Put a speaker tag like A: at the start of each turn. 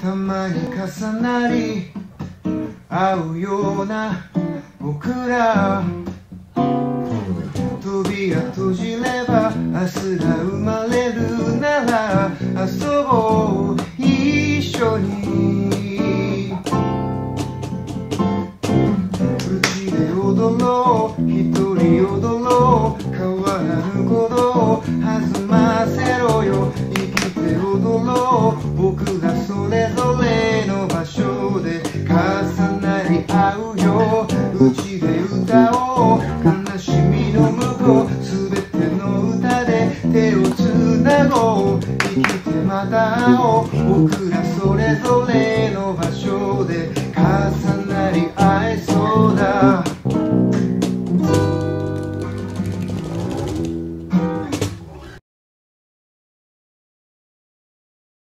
A: たまに重なり合うような僕ら。扉閉じれば明日が生まれるなら遊ぼう一緒に。うちで踊ろう一人踊ろう変わらぬことを合うよ。うちで歌おう。悲しみの向こ。うすべての歌で手をつなごう。生きてまた会おう。僕らそれぞれの場所で重なり合う。